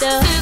So.